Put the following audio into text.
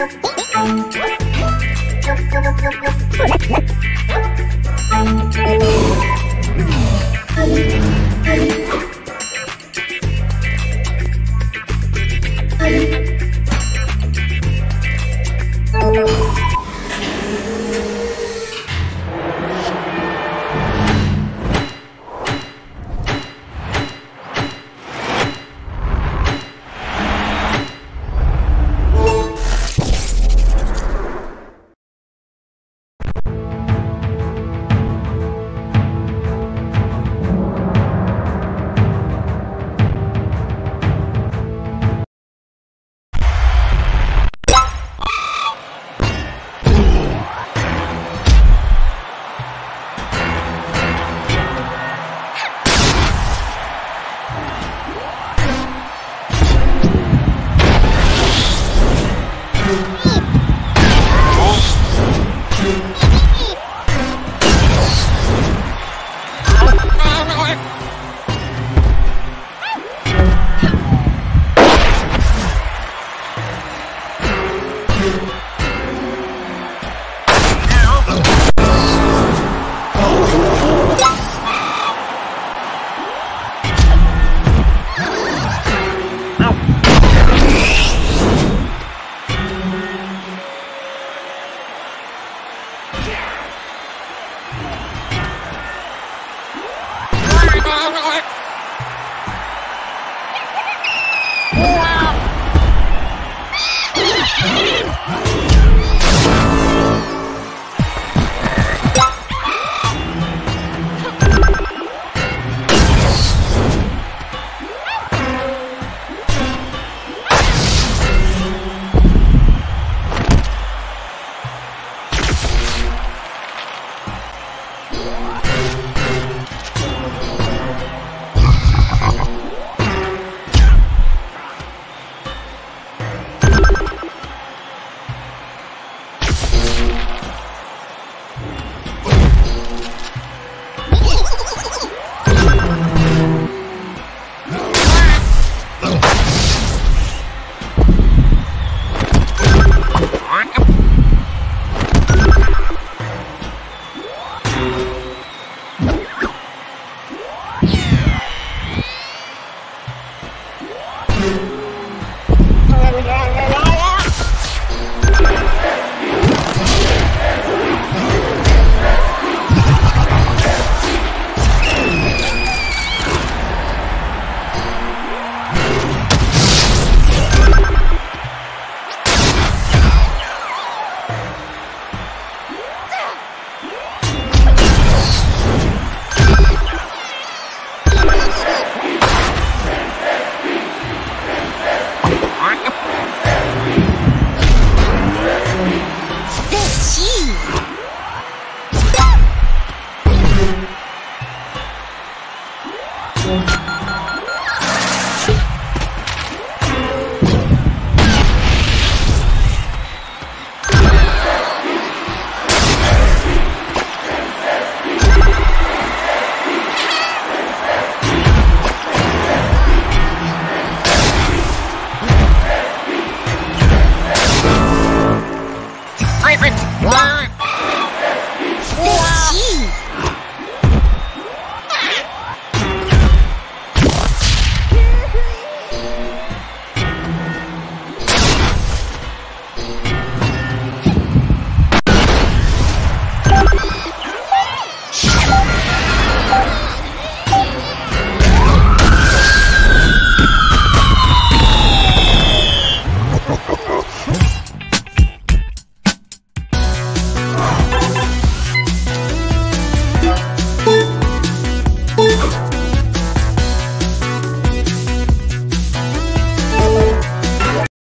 ちょっとちょ。